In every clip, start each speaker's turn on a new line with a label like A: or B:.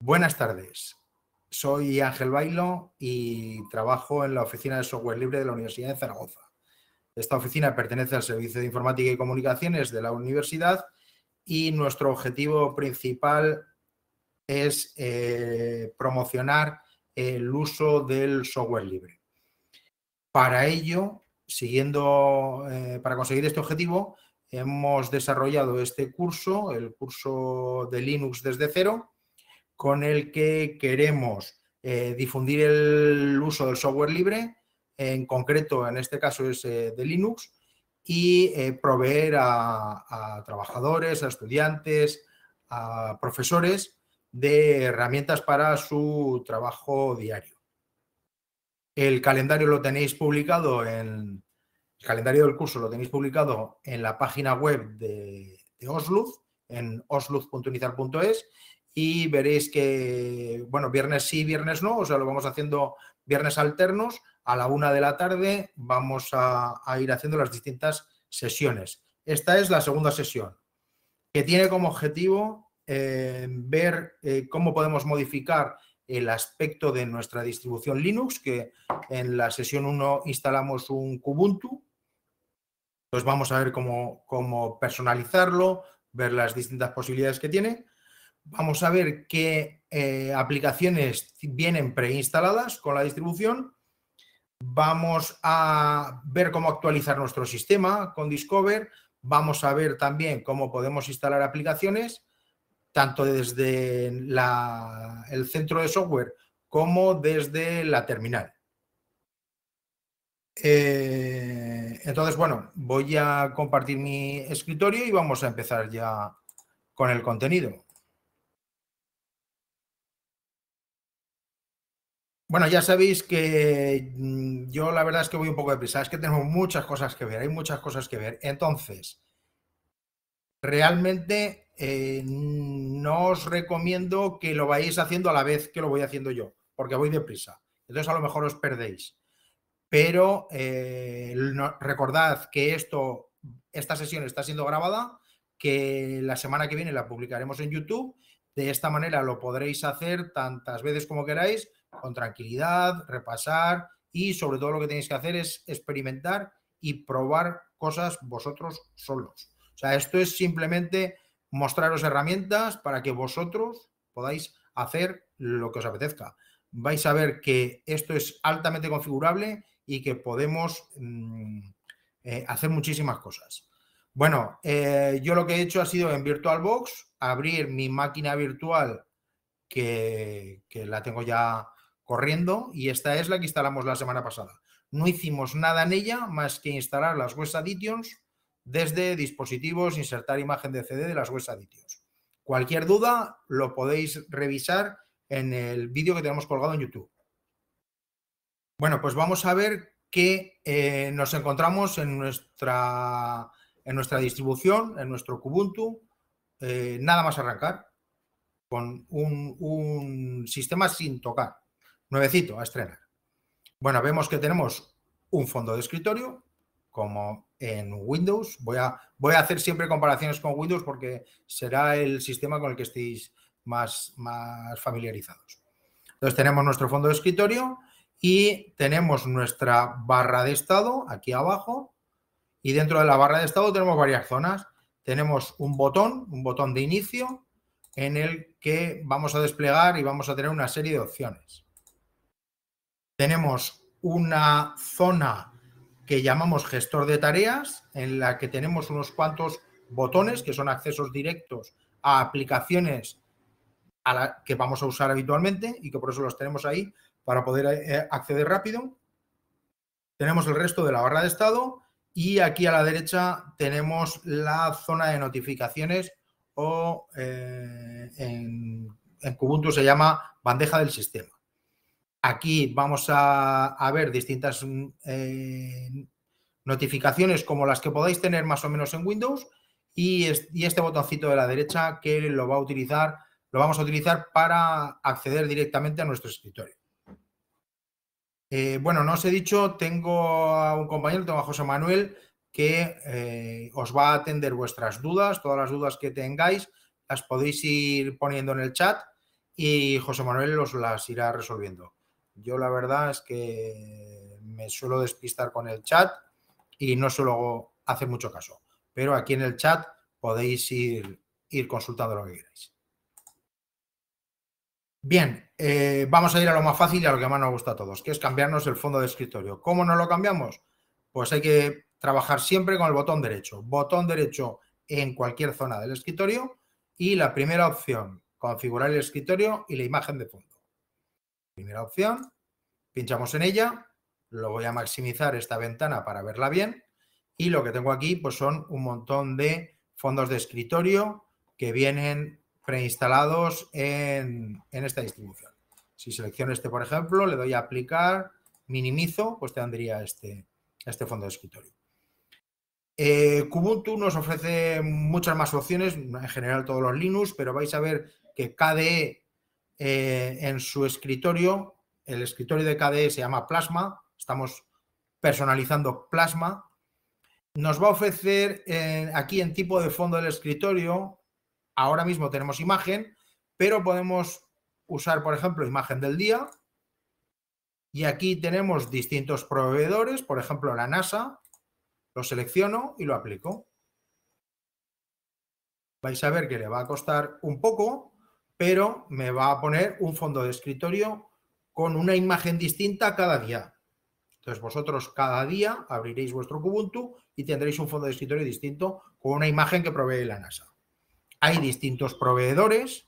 A: Buenas tardes. Soy Ángel Bailo y trabajo en la Oficina de Software Libre de la Universidad de Zaragoza. Esta oficina pertenece al Servicio de Informática y Comunicaciones de la universidad y nuestro objetivo principal es eh, promocionar el uso del software libre. Para ello, siguiendo, eh, para conseguir este objetivo, hemos desarrollado este curso, el curso de Linux desde cero, con el que queremos eh, difundir el uso del software libre, en concreto en este caso es eh, de Linux, y proveer a, trabajadores, a estudiantes, a profesores de herramientas para su trabajo diario. El calendario lo tenéis publicado en el calendario del curso lo tenéis publicado en la página web de, de Osluz, en osluz.unizar.es y veréis que, bueno, viernes sí, viernes no, o sea, lo vamos haciendo viernes alternos. A la una de la tarde vamos a, ir haciendo las distintas sesiones. Esta es la segunda sesión, que tiene como objetivo ver eh, cómo podemos modificar el aspecto de nuestra distribución Linux, que en la sesión 1 instalamos un Kubuntu. Pues vamos a ver cómo, cómo personalizarlo, ver las distintas posibilidades que tiene. Vamos a ver qué eh, aplicaciones vienen preinstaladas con la distribución. Vamos a ver cómo actualizar nuestro sistema con Discover. Vamos a ver también cómo podemos instalar aplicaciones, tanto desde el centro de software como desde la terminal. Eh, entonces, bueno, voy a compartir mi escritorio y vamos a empezar ya con el contenido. Bueno, ya sabéis que mm, yo la verdad es que voy un poco deprisa, es que tenemos muchas cosas que ver, hay muchas cosas que ver. Entonces, realmente eh, no os recomiendo que lo vayáis haciendo a la vez que lo voy haciendo yo, porque voy deprisa. Entonces a lo mejor os perdéis. Pero eh, recordad que esto, esta sesión está siendo grabada, que la semana que viene la publicaremos en YouTube. De esta manera lo podréis hacer tantas veces como queráis con tranquilidad, repasar y sobre todo lo que tenéis que hacer es experimentar y probar cosas vosotros solos. O sea, esto es simplemente mostraros herramientas para que vosotros podáis hacer lo que os apetezca. Vais a ver que esto es altamente configurable y que podemos mm, eh, hacer muchísimas cosas. Bueno, eh, yo lo que he hecho ha sido en VirtualBox abrir mi máquina virtual que, que la tengo ya corriendo y esta es la que instalamos la semana pasada. No hicimos nada en ella más que instalar las Web Additions desde dispositivos, insertar imagen de CD de las Web Additions. Cualquier duda lo podéis revisar en el vídeo que tenemos colgado en YouTube. Bueno, pues vamos a ver que eh, nos encontramos en nuestra, en nuestra distribución, en nuestro Kubuntu, eh, nada más arrancar, con un sistema sin tocar nuevecito a estrenar. Bueno, vemos que tenemos un fondo de escritorio, como en Windows. Voy a, voy a hacer siempre comparaciones con Windows porque será el sistema con el que estéis más, más familiarizados. Entonces tenemos nuestro fondo de escritorio y tenemos nuestra barra de estado aquí abajo y dentro de la barra de estado tenemos varias zonas. Tenemos un botón, un botón de inicio en el que vamos a desplegar y vamos a tener una serie de opciones tenemos una zona que llamamos gestor de tareas, en la que tenemos unos cuantos botones que son accesos directos a aplicaciones a que vamos a usar habitualmente y que por eso los tenemos ahí para poder eh, acceder rápido. Tenemos el resto de la barra de estado y aquí a la derecha tenemos la zona de notificaciones o eh, en, en Kubuntu se llama bandeja del sistema. Aquí vamos a, ver distintas mm, eh, notificaciones como las que podáis tener más o menos en Windows y, este botoncito de la derecha que lo va a utilizar, lo vamos a utilizar para acceder directamente a nuestro escritorio. Eh, bueno, no os he dicho, tengo a un compañero, tengo a José Manuel, que eh, os va a atender vuestras dudas, todas las dudas que tengáis, las podéis ir poniendo en el chat y José Manuel os las irá resolviendo. Yo la verdad es que me suelo despistar con el chat y no suelo hacer mucho caso, pero aquí en el chat podéis ir, ir consultando lo que queráis. Bien, eh, vamos a ir a lo más fácil y a lo que más nos gusta a todos, que es cambiarnos el fondo de escritorio. ¿Cómo nos lo cambiamos? Pues hay que trabajar siempre con el botón derecho. Botón derecho en cualquier zona del escritorio y la primera opción, configurar el escritorio y la imagen de fondo. Primera opción, pinchamos en ella, lo voy a maximizar esta ventana para verla bien y lo que tengo aquí pues son un montón de fondos de escritorio que vienen preinstalados en, esta distribución. Si selecciono este, por ejemplo, le doy a aplicar, minimizo, pues tendría este, este fondo de escritorio. Eh, Kubuntu nos ofrece muchas más opciones, en general todos los Linux, pero vais a ver que KDE eh, en su escritorio, el escritorio de KDE se llama Plasma, estamos personalizando Plasma, nos va a ofrecer eh, aquí en tipo de fondo del escritorio Ahora mismo tenemos imagen, pero podemos usar, por ejemplo, imagen del día. Y aquí tenemos distintos proveedores, por ejemplo, la NASA. Lo selecciono y lo aplico. Vais a ver que le va a costar un poco, pero me va a poner un fondo de escritorio con una imagen distinta cada día. Entonces vosotros cada día abriréis vuestro Kubuntu y tendréis un fondo de escritorio distinto con una imagen que provee la NASA. Hay distintos proveedores,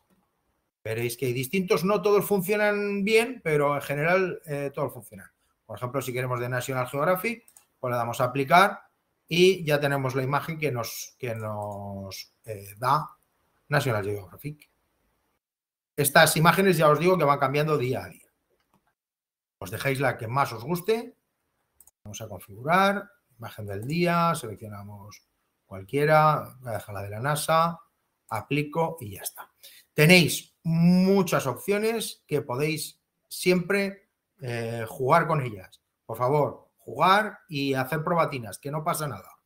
A: veréis que hay distintos, no todos funcionan bien, pero en general eh, todos funcionan. Por ejemplo, si queremos de National Geographic, pues le damos a aplicar y ya tenemos la imagen que nos, que nos eh, da National Geographic. Estas imágenes ya os digo que van cambiando día a día. Os dejáis la que más os guste. Vamos a configurar, imagen del día, seleccionamos cualquiera, voy a dejar la de la NASA, aplico y ya está. Tenéis muchas opciones que podéis siempre eh, jugar con ellas. Por favor, jugar y hacer probatinas, que no pasa nada.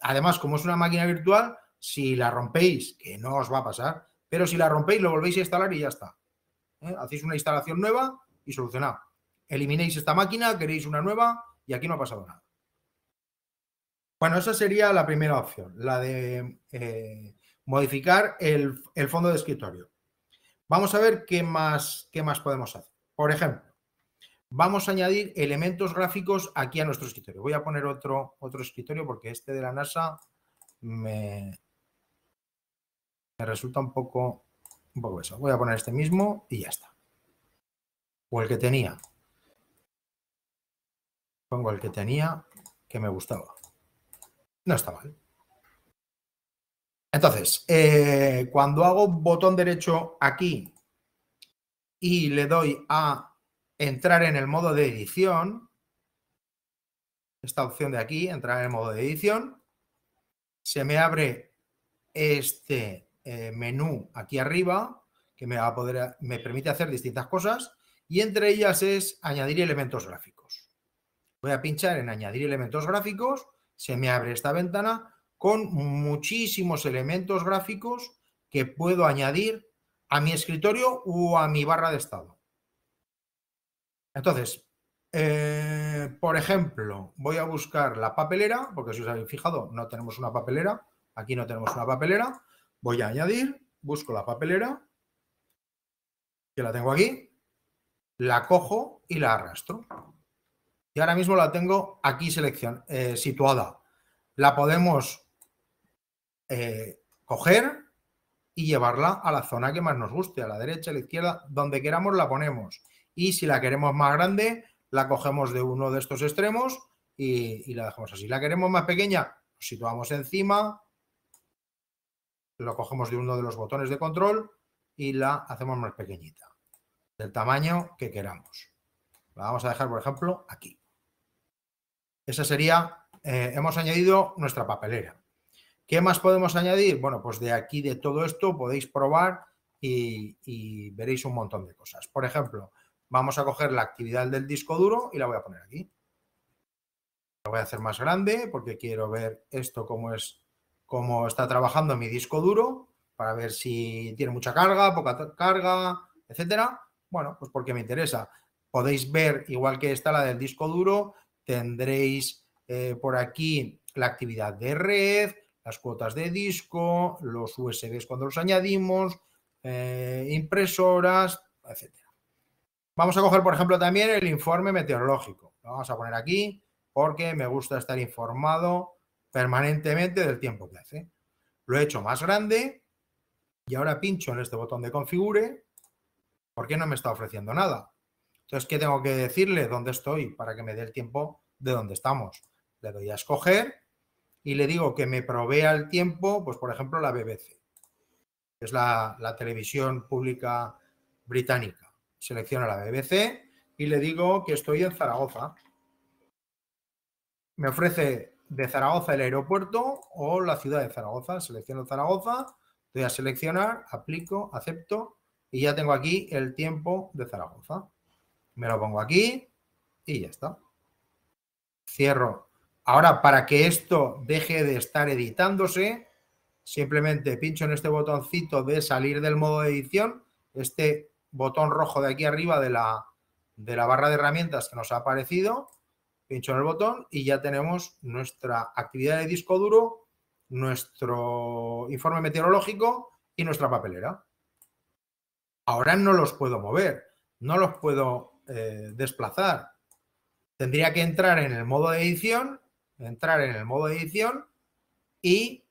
A: Además, como es una máquina virtual, si la rompéis, que no os va a pasar, pero si la rompéis, lo volvéis a instalar y ya está. ¿eh? Hacéis una instalación nueva y solucionado. Eliminéis esta máquina, queréis una nueva y aquí no ha pasado nada. Bueno, esa sería la primera opción, la de eh, modificar el, fondo de escritorio. Vamos a ver qué más, qué más podemos hacer. Por ejemplo, vamos a añadir elementos gráficos aquí a nuestro escritorio. Voy a poner otro, otro escritorio porque este de la NASA me, me resulta un poco, un poco eso. Voy a poner este mismo y ya está. O el que tenía. Pongo el que tenía que me gustaba. No está mal. Entonces, eh, cuando hago botón derecho aquí y le doy a entrar en el modo de edición, esta opción de aquí, entrar en el modo de edición, se me abre este eh, menú aquí arriba que me, va a poder, me permite hacer distintas cosas y entre ellas es añadir elementos gráficos. Voy a pinchar en añadir elementos gráficos, se me abre esta ventana con muchísimos elementos gráficos que puedo añadir a mi escritorio o a mi barra de estado. Entonces, eh, por ejemplo, voy a buscar la papelera, porque si os habéis fijado, no tenemos una papelera. Aquí no tenemos una papelera. Voy a añadir, busco la papelera, que la tengo aquí, la cojo y la arrastro. Y ahora mismo la tengo aquí selección, eh, situada. La podemos eh, coger y llevarla a la zona que más nos guste, a la derecha, a la izquierda, donde queramos la ponemos. Y si la queremos más grande, la cogemos de uno de estos extremos y, la dejamos así. La queremos más pequeña, situamos encima, lo cogemos de uno de los botones de control y la hacemos más pequeñita, del tamaño que queramos. La vamos a dejar, por ejemplo, aquí. Esa sería, eh, hemos añadido nuestra papelera. ¿Qué más podemos añadir? Bueno, pues de aquí, de todo esto, podéis probar y, veréis un montón de cosas. Por ejemplo, vamos a coger la actividad del disco duro y la voy a poner aquí. La voy a hacer más grande porque quiero ver esto cómo es, cómo está trabajando mi disco duro para ver si tiene mucha carga, poca carga, etcétera. Bueno, pues porque me interesa. Podéis ver, igual que está la del disco duro, tendréis eh, por aquí la actividad de red, las cuotas de disco, los USBs cuando los añadimos, eh, impresoras, etcétera. Vamos a coger, por ejemplo, también el informe meteorológico. Lo vamos a poner aquí porque me gusta estar informado permanentemente del tiempo que hace. Lo he hecho más grande y ahora pincho en este botón de configure porque no me está ofreciendo nada. Entonces, ¿qué tengo que decirle? ¿Dónde estoy? Para que me dé el tiempo de dónde estamos. Le doy a escoger y le digo que me provea el tiempo, pues por ejemplo la BBC, es la, la televisión pública británica. Selecciono la BBC y le digo que estoy en Zaragoza. Me ofrece de Zaragoza el aeropuerto o la ciudad de Zaragoza. Selecciono Zaragoza, doy a seleccionar, aplico, acepto y ya tengo aquí el tiempo de Zaragoza. Me lo pongo aquí y ya está. Cierro Ahora, para que esto deje de estar editándose, simplemente pincho en este botoncito de salir del modo de edición, este botón rojo de aquí arriba de la, de la barra de herramientas que nos ha aparecido, pincho en el botón y ya tenemos nuestra actividad de disco duro, nuestro informe meteorológico y nuestra papelera. Ahora no los puedo mover, no los puedo eh, desplazar. Tendría que entrar en el modo de edición entrar en el modo de edición y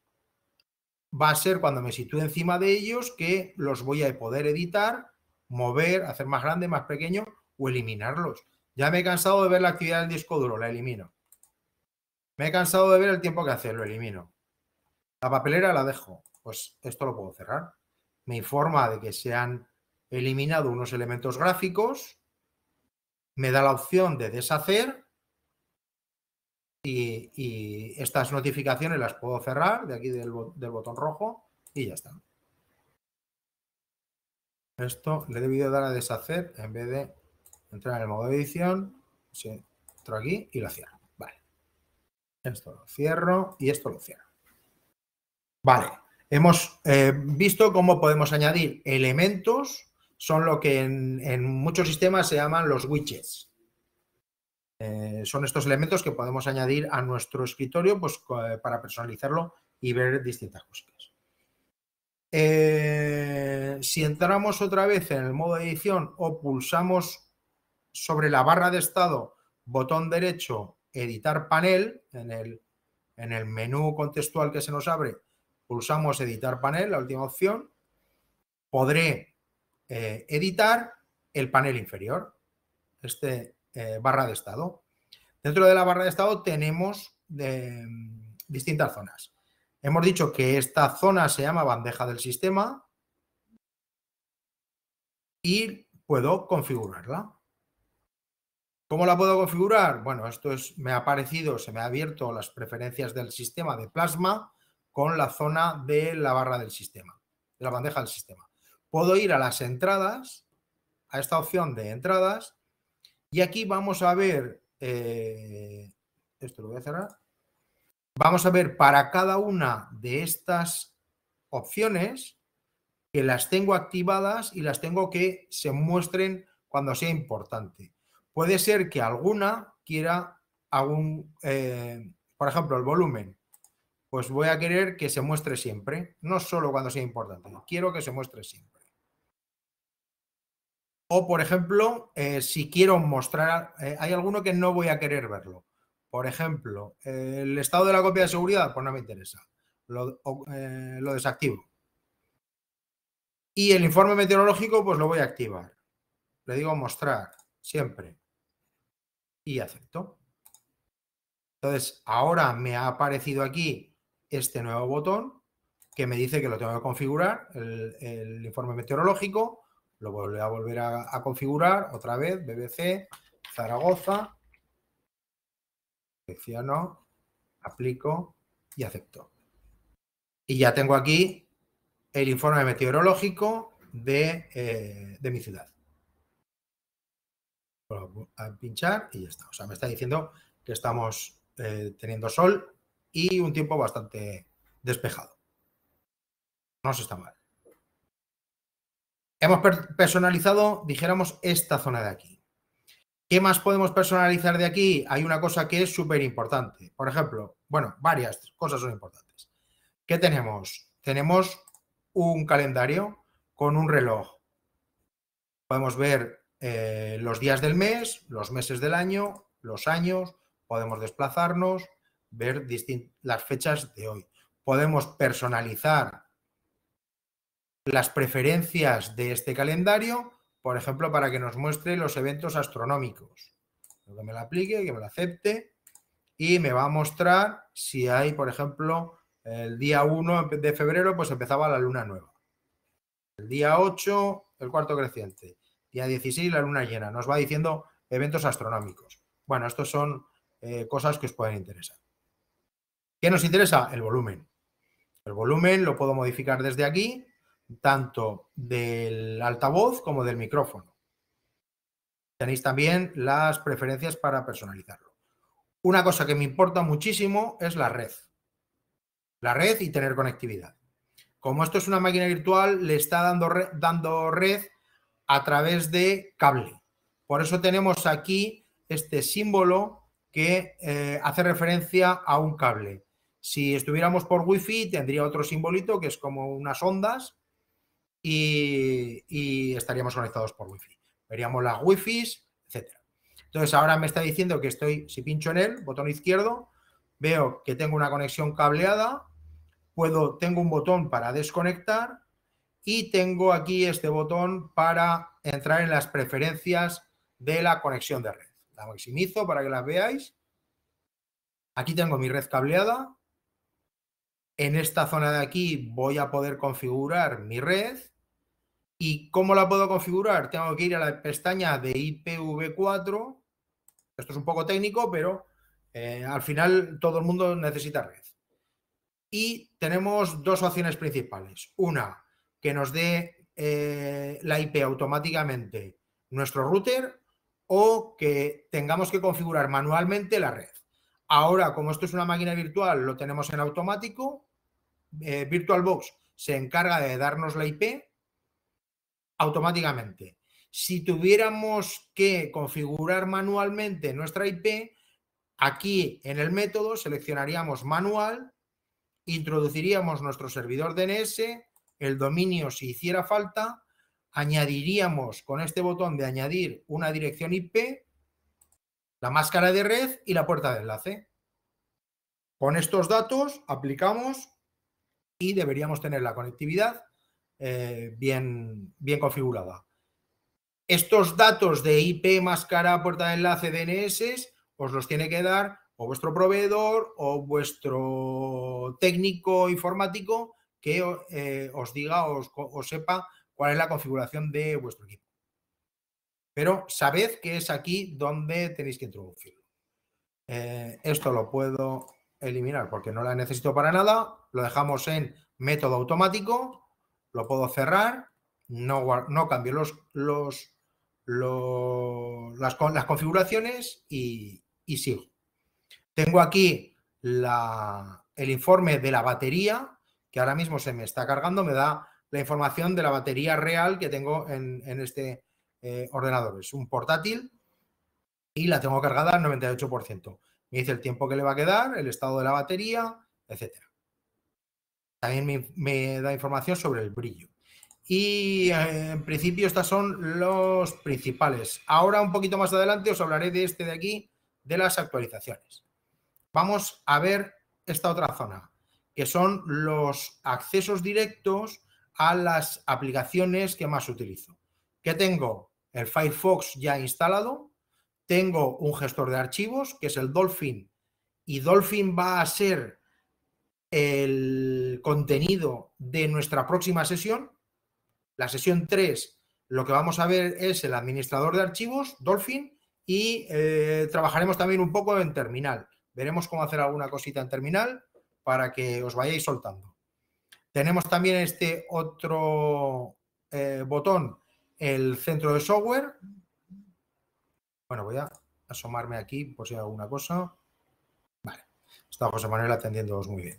A: va a ser cuando me sitúe encima de ellos que los voy a poder editar, mover, hacer más grande, más pequeño o eliminarlos. Ya me he cansado de ver la actividad del disco duro, la elimino. Me he cansado de ver el tiempo que hace, lo elimino. La papelera la dejo, pues esto lo puedo cerrar. Me informa de que se han eliminado unos elementos gráficos, me da la opción de deshacer y, estas notificaciones las puedo cerrar de aquí del, botón rojo y ya está. Esto le he debido dar a deshacer en vez de entrar en el modo de edición. entro aquí y lo cierro. Vale. Esto lo cierro y esto lo cierro. Vale. Hemos eh, visto cómo podemos añadir elementos. Son lo que en muchos sistemas se llaman los widgets. Eh, son estos elementos que podemos añadir a nuestro escritorio pues, eh, para personalizarlo y ver distintas cosas. Si entramos otra vez en el modo de edición o pulsamos sobre la barra de estado, botón derecho, editar panel, en el, en el menú contextual que se nos abre, pulsamos editar panel, la última opción, podré editar el panel inferior. Este eh, barra de estado. Dentro de la barra de estado tenemos mm, distintas zonas. Hemos dicho que esta zona se llama bandeja del sistema y puedo configurarla. ¿Cómo la puedo configurar? Bueno, esto es, me ha aparecido, se me ha abierto las preferencias del sistema de plasma con la zona de la barra del sistema, de la bandeja del sistema. Puedo ir a las entradas, a esta opción de entradas y aquí vamos a ver, eh, esto lo voy a cerrar, vamos a ver para cada una de estas opciones que las tengo activadas y las tengo que se muestren cuando sea importante. Puede ser que alguna quiera algún, eh, por ejemplo, el volumen. Pues voy a querer que se muestre siempre, no solo cuando sea importante, quiero que se muestre siempre. O, por ejemplo, eh, si quiero mostrar, eh, hay alguno que no voy a querer verlo. Por ejemplo, el estado de la copia de seguridad, pues no me interesa. Lo, lo desactivo. Y el informe meteorológico, pues lo voy a activar. Le digo mostrar, siempre. Y acepto. Entonces, ahora me ha aparecido aquí este nuevo botón que me dice que lo tengo que configurar, el informe meteorológico lo voy a volver a, configurar otra vez, BBC, Zaragoza, selecciono, aplico y acepto. Y ya tengo aquí el informe meteorológico de, eh, de mi ciudad. A pinchar y ya está. O sea, me está diciendo que estamos eh, teniendo sol y un tiempo bastante despejado. No se está mal. Hemos personalizado, dijéramos, esta zona de aquí. ¿Qué más podemos personalizar de aquí? Hay una cosa que es súper importante. Por ejemplo, bueno, varias cosas son importantes. ¿Qué tenemos? Tenemos un calendario con un reloj. Podemos ver eh, los días del mes, los meses del año, los años, podemos desplazarnos, ver las fechas de hoy. Podemos personalizar las preferencias de este calendario, por ejemplo, para que nos muestre los eventos astronómicos. Que me lo aplique, que me lo acepte y me va a mostrar si hay, por ejemplo, el día 1 de febrero, pues empezaba la luna nueva. El día 8, el cuarto creciente. Día 16, la luna llena. Nos va diciendo eventos astronómicos. Bueno, estos son eh, cosas que os pueden interesar. ¿Qué nos interesa? El volumen. El volumen lo puedo modificar desde aquí tanto del altavoz como del micrófono. Tenéis también las preferencias para personalizarlo. Una cosa que me importa muchísimo es la red. La red y tener conectividad. Como esto es una máquina virtual, le está dando, dando red a través de cable. Por eso tenemos aquí este símbolo que eh, hace referencia a un cable. Si estuviéramos por Wi-Fi, tendría otro simbolito que es como unas ondas y, estaríamos conectados por Wi-Fi. Veríamos las Wi-Fi, etc. Entonces ahora me está diciendo que estoy, si pincho en él, botón izquierdo, veo que tengo una conexión cableada, puedo, tengo un botón para desconectar y tengo aquí este botón para entrar en las preferencias de la conexión de red. La maximizo para que las veáis. Aquí tengo mi red cableada. En esta zona de aquí voy a poder configurar mi red ¿Y cómo la puedo configurar? Tengo que ir a la pestaña de IPv4. Esto es un poco técnico, pero eh, al final todo el mundo necesita red. Y tenemos dos opciones principales. Una, que nos dé eh, la IP automáticamente nuestro router o que tengamos que configurar manualmente la red. Ahora, como esto es una máquina virtual, lo tenemos en automático. Eh, VirtualBox se encarga de darnos la IP automáticamente. Si tuviéramos que configurar manualmente nuestra IP, aquí en el método seleccionaríamos manual, introduciríamos nuestro servidor DNS, el dominio si hiciera falta, añadiríamos con este botón de añadir una dirección IP, la máscara de red y la puerta de enlace. Con estos datos aplicamos y deberíamos tener la conectividad eh, bien, bien configurada. Estos datos de IP, máscara, puerta de enlace, DNS, os los tiene que dar o vuestro proveedor o vuestro técnico informático que eh, os diga o os, sepa cuál es la configuración de vuestro equipo. Pero sabed que es aquí donde tenéis que introducirlo. Eh, esto lo puedo eliminar porque no la necesito para nada. Lo dejamos en método automático lo puedo cerrar, no, no cambio los, los, las, las, configuraciones y, sigo. Tengo aquí el informe de la batería, que ahora mismo se me está cargando, me da la información de la batería real que tengo en, este eh, ordenador. Es un portátil y la tengo cargada al 98%. Me dice el tiempo que le va a quedar, el estado de la batería, etcétera. También me, da información sobre el brillo. Y eh, en principio estas son los principales. Ahora un poquito más adelante os hablaré de este de aquí, de las actualizaciones. Vamos a ver esta otra zona, que son los accesos directos a las aplicaciones que más utilizo. Que tengo el Firefox ya instalado, tengo un gestor de archivos, que es el Dolphin, y Dolphin va a ser el contenido de nuestra próxima sesión. La sesión 3, lo que vamos a ver es el administrador de archivos, Dolphin, y eh, trabajaremos también un poco en terminal. Veremos cómo hacer alguna cosita en terminal para que os vayáis soltando. Tenemos también este otro eh, botón, el centro de software, Bueno, voy a asomarme aquí por si hay alguna cosa. Vale, está José Manuel atendiéndoos muy bien.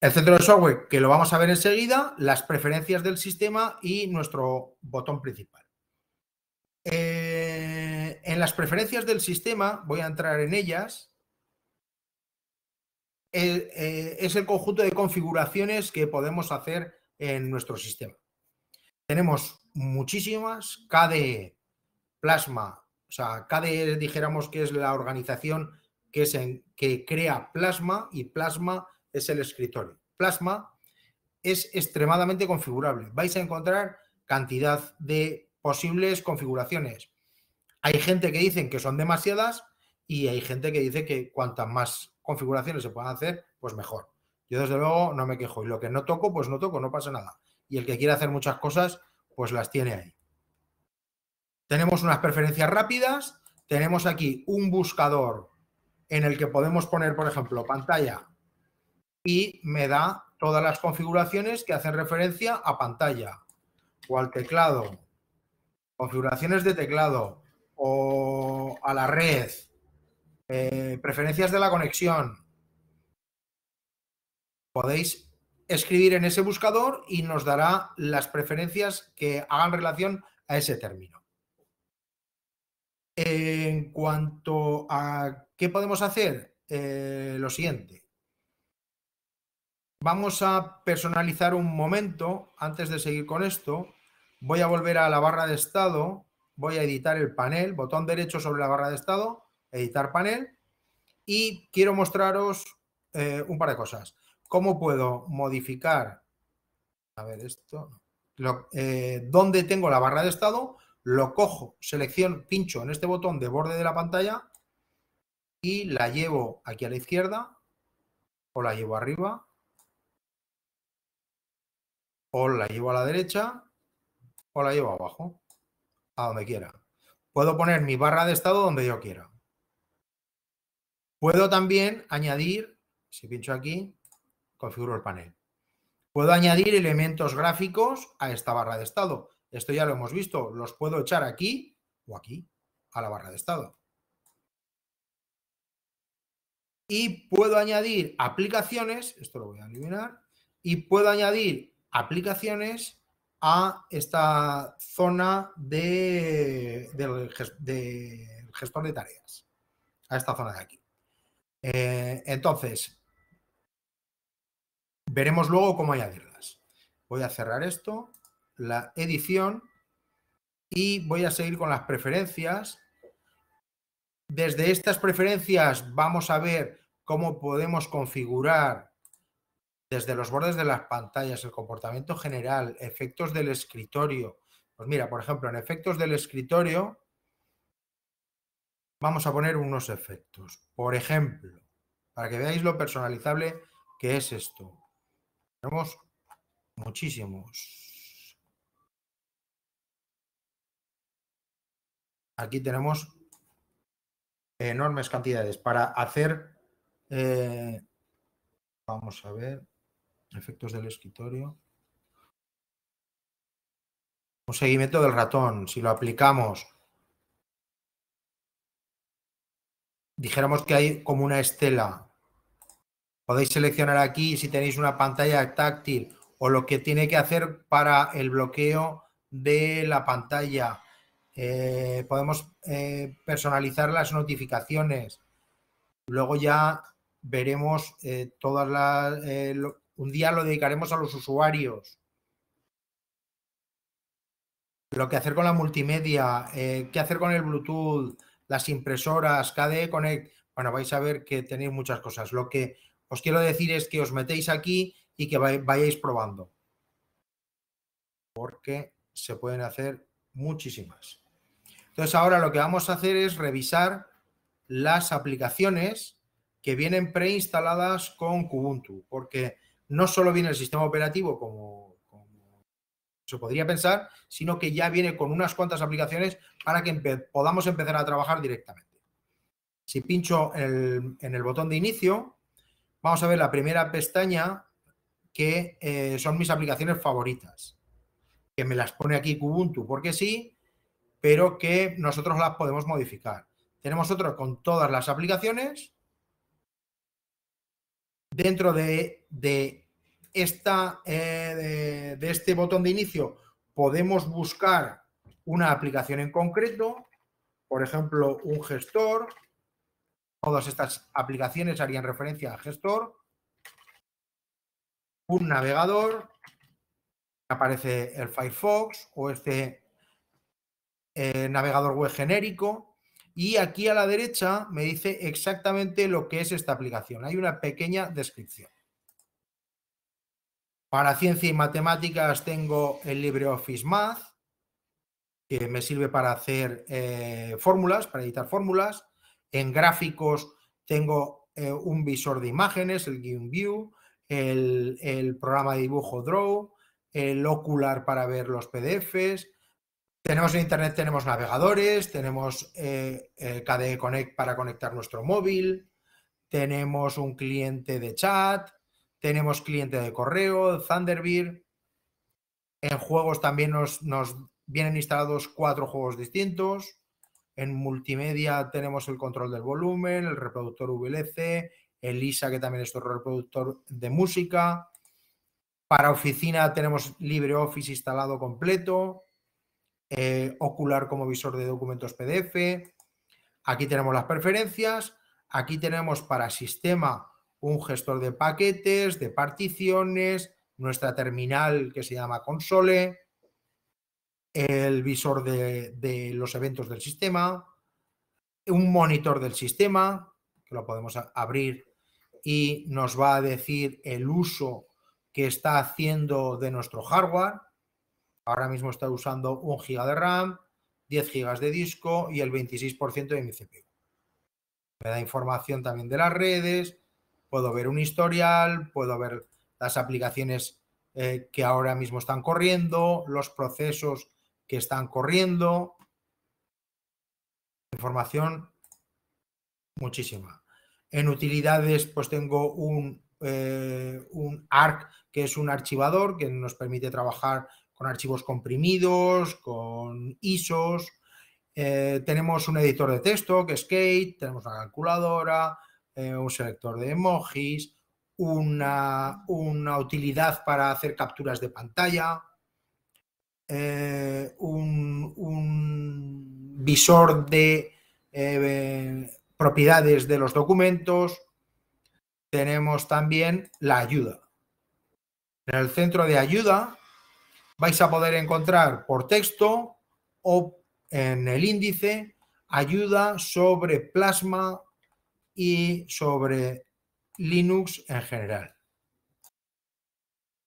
A: El centro de software, que lo vamos a ver enseguida, las preferencias del sistema y nuestro botón principal. Eh, en las preferencias del sistema, voy a entrar en ellas, eh, es el conjunto de configuraciones que podemos hacer en nuestro sistema. Tenemos muchísimas, KDE, Plasma, o sea, KDE dijéramos que es la organización que, es en, que crea Plasma y Plasma es el escritorio. Plasma es extremadamente configurable. Vais a encontrar cantidad de posibles configuraciones. Hay gente que dicen que son demasiadas y hay gente que dice que cuantas más configuraciones se puedan hacer, pues mejor. Yo desde luego no me quejo. Y lo que no toco, pues no toco, no pasa nada. Y el que quiera hacer muchas cosas, pues las tiene ahí. Tenemos unas preferencias rápidas, tenemos aquí un buscador en el que podemos poner, por ejemplo, pantalla. Y me da todas las configuraciones que hacen referencia a pantalla. O al teclado, configuraciones de teclado. O a la red, eh, preferencias de la conexión. Podéis escribir en ese buscador y nos dará las preferencias que hagan relación a ese término. En cuanto a qué podemos hacer, eh, lo siguiente. Vamos a personalizar un momento antes de seguir con esto. Voy a volver a la barra de estado, voy a editar el panel, botón derecho sobre la barra de estado, editar panel y quiero mostraros eh, un par de cosas. ¿Cómo puedo modificar? A ver, esto. Eh, ¿Dónde tengo la barra de estado? Lo cojo, selecciono, pincho en este botón de borde de la pantalla y la llevo aquí a la izquierda o la llevo arriba o la llevo a la derecha o la llevo abajo, a donde quiera. Puedo poner mi barra de estado donde yo quiera. Puedo también añadir, si pincho aquí, configuro el panel. Puedo añadir elementos gráficos a esta barra de estado. Esto ya lo hemos visto. Los puedo echar aquí o aquí, a la barra de estado. Y puedo añadir aplicaciones, esto lo voy a eliminar, y puedo añadir aplicaciones a esta zona de, del, gestor de tareas, a esta zona de aquí. Eh, entonces, veremos luego cómo añadirlas. Voy a cerrar esto, la edición, y voy a seguir con las preferencias. Desde estas preferencias vamos a ver cómo podemos configurar desde los bordes de las pantallas, el comportamiento general, efectos del escritorio. Pues mira, por ejemplo, en efectos del escritorio vamos a poner unos efectos. Por ejemplo, para que veáis lo personalizable que es esto. Tenemos muchísimos. Aquí tenemos enormes cantidades para hacer... Eh, vamos a ver efectos del escritorio. Un seguimiento del ratón, si lo aplicamos, dijéramos que hay como una estela. Podéis seleccionar aquí si tenéis una pantalla táctil o lo que tiene que hacer para el bloqueo de la pantalla. Eh, podemos eh, personalizar las notificaciones. Luego ya veremos eh, todas las, un día lo dedicaremos a los usuarios. Lo que hacer con la multimedia, qué hacer con el Bluetooth, las impresoras, KDE Connect. Bueno, vais a ver que tenéis muchas cosas. Lo que os quiero decir es que os metéis aquí y que vayáis probando. Porque se pueden hacer muchísimas. Entonces ahora lo que vamos a hacer es revisar las aplicaciones que vienen preinstaladas con Kubuntu, porque no solo viene el sistema operativo como, se podría pensar, sino que ya viene con unas cuantas aplicaciones para que podamos empezar a trabajar directamente. Si pincho en el, botón de inicio, vamos a ver la primera pestaña que eh, son mis aplicaciones favoritas, que me las pone aquí Kubuntu, porque sí, pero que nosotros las podemos modificar. Tenemos otro con todas las aplicaciones. Dentro de, esta, eh, de este botón de inicio podemos buscar una aplicación en concreto, por ejemplo, un gestor. Todas estas aplicaciones harían referencia al gestor. Un navegador, aparece el Firefox o este eh, navegador web genérico. Y aquí a la derecha me dice exactamente lo que es esta aplicación. Hay una pequeña descripción. Para ciencia y matemáticas tengo el LibreOffice Math, que me sirve para hacer eh, fórmulas, para editar fórmulas. En gráficos tengo eh, un visor de imágenes, el GameView, el, el programa de dibujo Draw, el Ocular para ver los PDFs. Tenemos en Internet, tenemos navegadores, tenemos eh, el KDE Connect para conectar nuestro móvil, tenemos un cliente de chat, tenemos cliente de correo, Thunderbird. En juegos también nos, nos vienen instalados cuatro juegos distintos. En multimedia tenemos el control del volumen, el reproductor VLC, el ISA, que también es otro reproductor de música. Para oficina tenemos LibreOffice instalado completo, eh, Ocular como visor de documentos PDF. Aquí tenemos las preferencias. Aquí tenemos para sistema un gestor de paquetes, de particiones, nuestra terminal que se llama console, el visor de, los eventos del sistema, un monitor del sistema, que lo podemos abrir y nos va a decir el uso que está haciendo de nuestro hardware. Ahora mismo está usando un giga de RAM, 10 gigas de disco y el 26% de mi CPU. Me da información también de las redes, puedo ver un historial, puedo ver las aplicaciones eh, que ahora mismo están corriendo, los procesos que están corriendo. Información muchísima. En utilidades, pues tengo un, eh, un ARC que es un archivador que nos permite trabajar con archivos comprimidos, con ISOs. Eh, tenemos un editor de texto que es Skate, tenemos una calculadora, eh, un selector de emojis, una, una, utilidad para hacer capturas de pantalla, eh, un, un, visor de propiedades de los documentos. Tenemos también la ayuda. En el centro de ayuda vais a poder encontrar por texto o en el índice ayuda sobre Plasma y sobre Linux en general.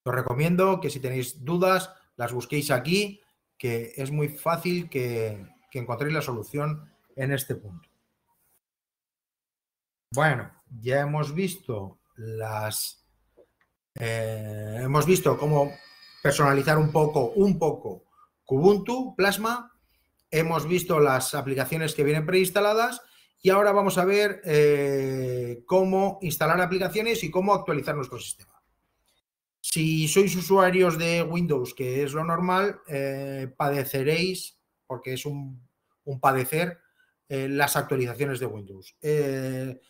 A: Os recomiendo que si tenéis dudas las busquéis aquí, que es muy fácil que, encontréis la solución en este punto. Bueno, ya hemos visto las eh, hemos visto cómo personalizar un poco, un poco Kubuntu, Plasma. Hemos visto las aplicaciones que vienen preinstaladas y ahora vamos a ver eh, cómo instalar aplicaciones y cómo actualizar nuestro sistema. Si sois usuarios de Windows, que es lo normal, eh, padeceréis, porque es un, padecer, las actualizaciones de Windows.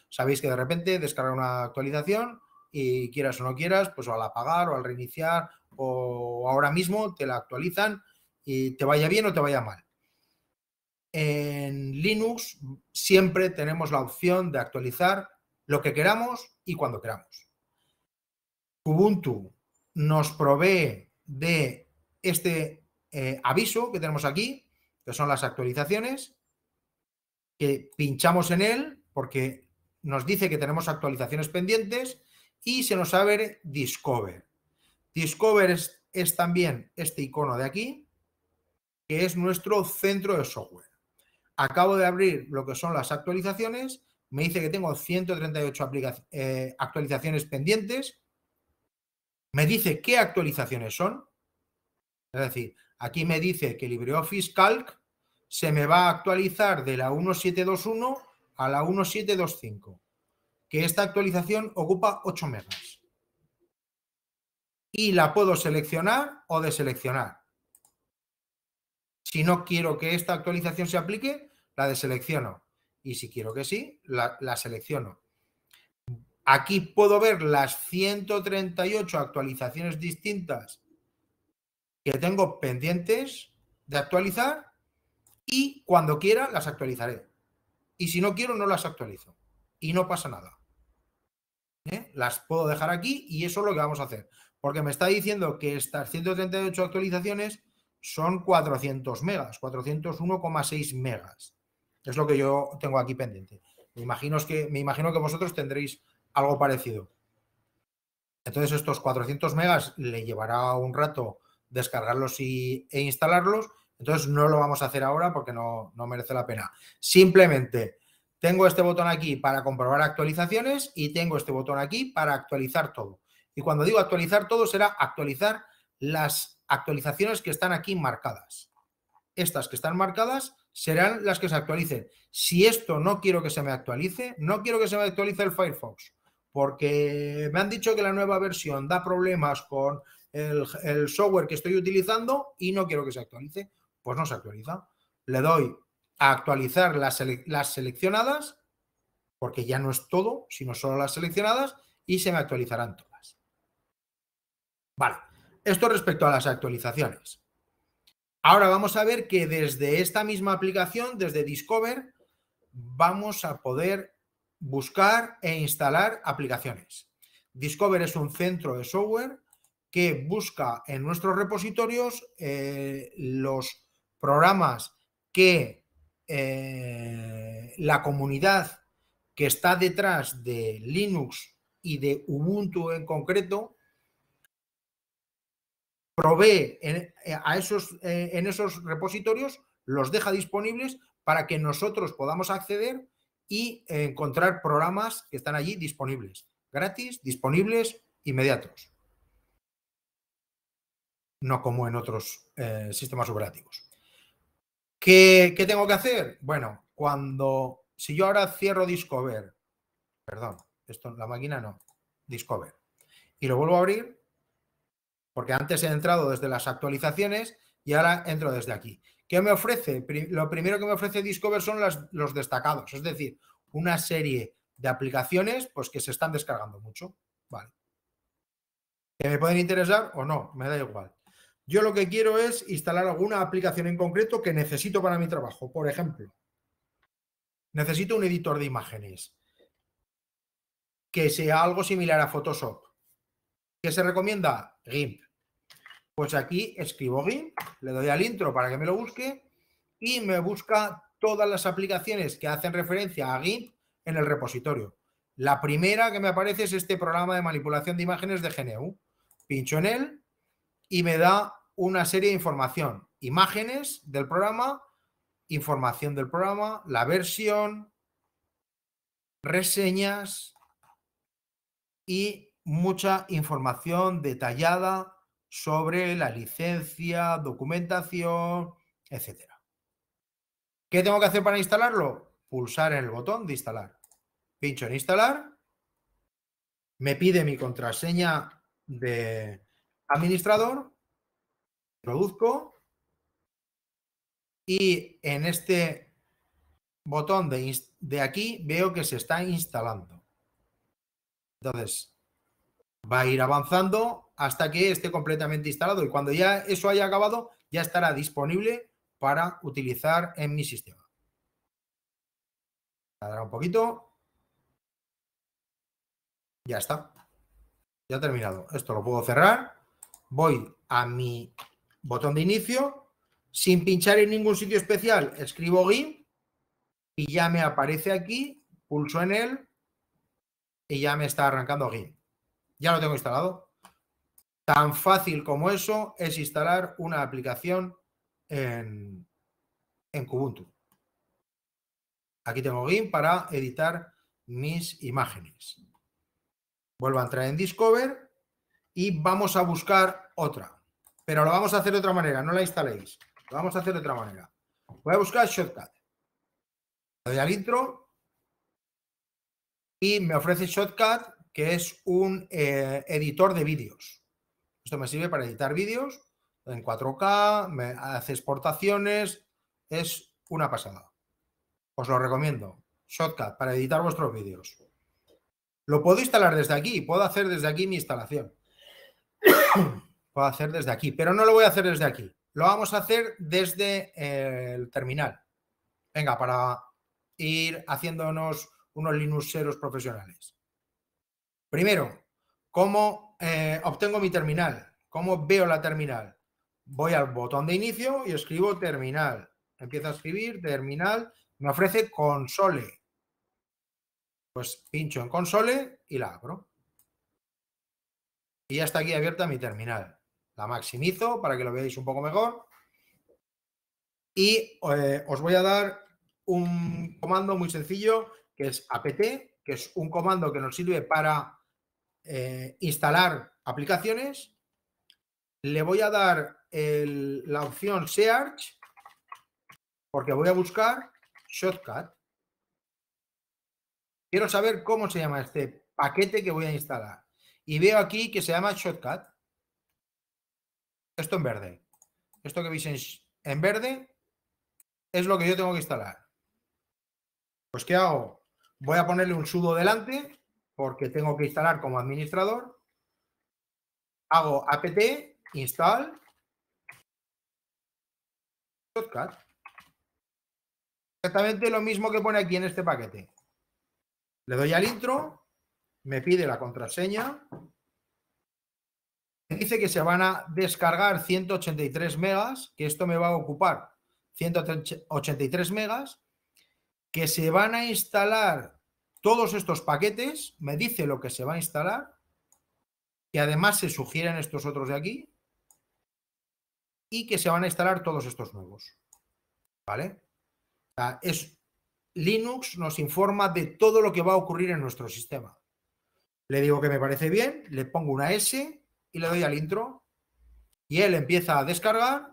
A: sabéis que de repente descarga una actualización y quieras o no quieras, pues al apagar o al reiniciar o ahora mismo te la actualizan y te vaya bien o te vaya mal. En Linux siempre tenemos la opción de actualizar lo que queramos y cuando queramos. Ubuntu nos provee de este eh, aviso que tenemos aquí, que son las actualizaciones, que pinchamos en él porque nos dice que tenemos actualizaciones pendientes y se nos abre Discover. Discover es, también este icono de aquí, que es nuestro centro de software. Acabo de abrir lo que son las actualizaciones, me dice que tengo 138 eh, actualizaciones pendientes, me dice qué actualizaciones son, es decir, aquí me dice que LibreOffice Calc se me va a actualizar de la 1721 a la 1725 que esta actualización ocupa 8 megas. Y la puedo seleccionar o deseleccionar. Si no quiero que esta actualización se aplique, la deselecciono. Y si quiero que sí, la, selecciono. Aquí puedo ver las 138 actualizaciones distintas que tengo pendientes de actualizar y cuando quiera las actualizaré. Y si no quiero, no las actualizo. Y no pasa nada. ¿Eh? Las puedo dejar aquí y eso es lo que vamos a hacer. Porque me está diciendo que estas 138 actualizaciones son 400 megas, 401,6 megas. Es lo que yo tengo aquí pendiente. Me imagino, que, me imagino que vosotros tendréis algo parecido. Entonces estos 400 megas le llevará un rato descargarlos y, e instalarlos. Entonces no lo vamos a hacer ahora porque no, no merece la pena. Simplemente tengo este botón aquí para comprobar actualizaciones y tengo este botón aquí para actualizar todo. Y cuando digo actualizar todo será actualizar las actualizaciones que están aquí marcadas. Estas que están marcadas serán las que se actualicen. Si esto no quiero que se me actualice, no quiero que se me actualice el Firefox porque me han dicho que la nueva versión da problemas con el, software que estoy utilizando y no quiero que se actualice, pues no se actualiza. Le doy a actualizar las, seleccionadas, porque ya no es todo, sino solo las seleccionadas, y se me actualizarán todas. Vale, esto respecto a las actualizaciones. Ahora vamos a ver que desde esta misma aplicación, desde Discover, vamos a poder buscar e instalar aplicaciones. Discover es un centro de software que busca en nuestros repositorios eh, los programas que eh, la comunidad que está detrás de Linux y de Ubuntu en concreto provee en, a esos, eh, en esos repositorios, los deja disponibles para que nosotros podamos acceder y encontrar programas que están allí disponibles, gratis, disponibles, inmediatos. No como en otros eh, sistemas operativos. ¿Qué, ¿Qué, tengo que hacer? Bueno, cuando, si yo ahora cierro Discover, perdón, esto la máquina no, Discover, y lo vuelvo a abrir, porque antes he entrado desde las actualizaciones y ahora entro desde aquí. ¿Qué me ofrece? Lo primero que me ofrece Discover son los destacados, es decir, una serie de aplicaciones pues, que se están descargando mucho. Vale. ¿Que me pueden interesar o no? Me da igual. Yo lo que quiero es instalar alguna aplicación en concreto que necesito para mi trabajo. Por ejemplo, necesito un editor de imágenes que sea algo similar a Photoshop. ¿Qué se recomienda? GIMP. Pues aquí escribo GIMP, le doy al intro para que me lo busque y me busca todas las aplicaciones que hacen referencia a GIMP en el repositorio. La primera que me aparece es este programa de manipulación de imágenes de GNU. Pincho en él y me da una serie de información. Imágenes del programa, información del programa, la versión, reseñas y mucha información detallada sobre la licencia, documentación, etcétera. ¿Qué tengo que hacer para instalarlo? Pulsar en el botón de instalar. Pincho en instalar. Me pide mi contraseña de administrador. Produzco. Y en este botón de, de aquí veo que se está instalando. Entonces, va a ir avanzando hasta que esté completamente instalado y cuando ya eso haya acabado ya estará disponible para utilizar en mi sistema. Dará un poquito. Ya está. Ya ha terminado. Esto lo puedo cerrar. Voy a mi botón de inicio. Sin pinchar en ningún sitio especial, escribo GIMP y ya me aparece aquí, pulso en él y ya me está arrancando GIMP. Ya lo tengo instalado. Tan fácil como eso es instalar una aplicación en, en Kubuntu. Aquí tengo GIMP para editar mis imágenes. Vuelvo a entrar en Discover y vamos a buscar otra. Pero lo vamos a hacer de otra manera, no la instaléis. Lo vamos a hacer de otra manera. Voy a buscar Shotcut. Doy al intro y me ofrece Shotcut que es un eh, editor de vídeos. Me sirve para editar vídeos en 4K, me hace exportaciones, es una pasada. Os lo recomiendo. Shotcut para editar vuestros vídeos. Lo puedo instalar desde aquí, puedo hacer desde aquí mi instalación. puedo hacer desde aquí, pero no lo voy a hacer desde aquí. Lo vamos a hacer desde el terminal. Venga, para ir haciéndonos unos Linuxeros profesionales. Primero, ¿cómo eh, obtengo mi terminal? ¿Cómo veo la terminal? Voy al botón de inicio y escribo terminal. Empiezo a escribir terminal. Me ofrece console. Pues pincho en console y la abro. Y ya está aquí abierta mi terminal. La maximizo para que lo veáis un poco mejor. Y eh, os voy a dar un comando muy sencillo que es apt, que es un comando que nos sirve para eh, instalar aplicaciones. Le voy a dar la opción Search porque voy a buscar Shotcut. Quiero saber cómo se llama este paquete que voy a instalar. Y veo aquí que se llama Shotcut. Esto en verde. Esto que veis en verde es lo que yo tengo que instalar. Pues ¿qué hago? Voy a ponerle un sudo delante porque tengo que instalar como administrador. Hago apt install shotcut. Exactamente lo mismo que pone aquí en este paquete. Le doy al intro, me pide la contraseña, me dice que se van a descargar 183 megas, que esto me va a ocupar 183 megas, que se van a instalar todos estos paquetes, me dice lo que se va a instalar, que además se sugieren estos otros de aquí, y que se van a instalar todos estos nuevos. ¿Vale? es Linux nos informa de todo lo que va a ocurrir en nuestro sistema. Le digo que me parece bien, le pongo una S y le doy al intro y él empieza a descargar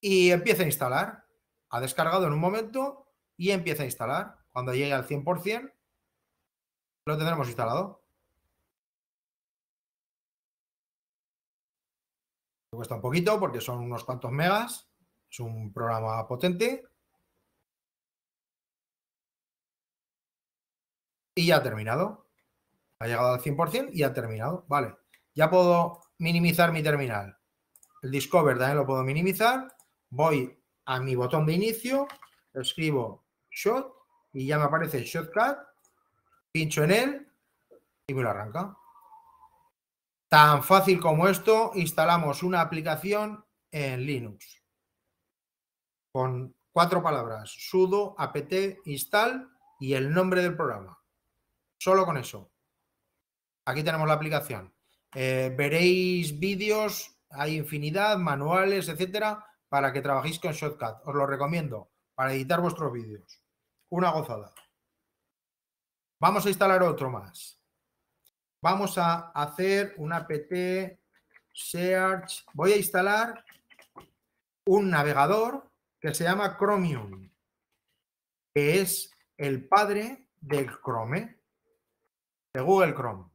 A: y empieza a instalar. Ha descargado en un momento y empieza a instalar. Cuando llegue al 100%, lo tendremos instalado. cuesta un poquito porque son unos cuantos megas. Es un programa potente. Y ya ha terminado. Ha llegado al 100% y ha terminado. Vale. Ya puedo minimizar mi terminal. El Discover también lo puedo minimizar. Voy a mi botón de inicio, escribo Shot y ya me aparece Shotcut. Pincho en él y me lo arranca. Tan fácil como esto, instalamos una aplicación en Linux con cuatro palabras, sudo apt install y el nombre del programa. Solo con eso. Aquí tenemos la aplicación. Eh, veréis vídeos, hay infinidad, manuales, etcétera, para que trabajéis con Shotcut. Os lo recomiendo para editar vuestros vídeos. Una gozada. Vamos a instalar otro más. Vamos a hacer un apt search. Voy a instalar un navegador que se llama Chromium, que es el padre del Chrome, de Google Chrome.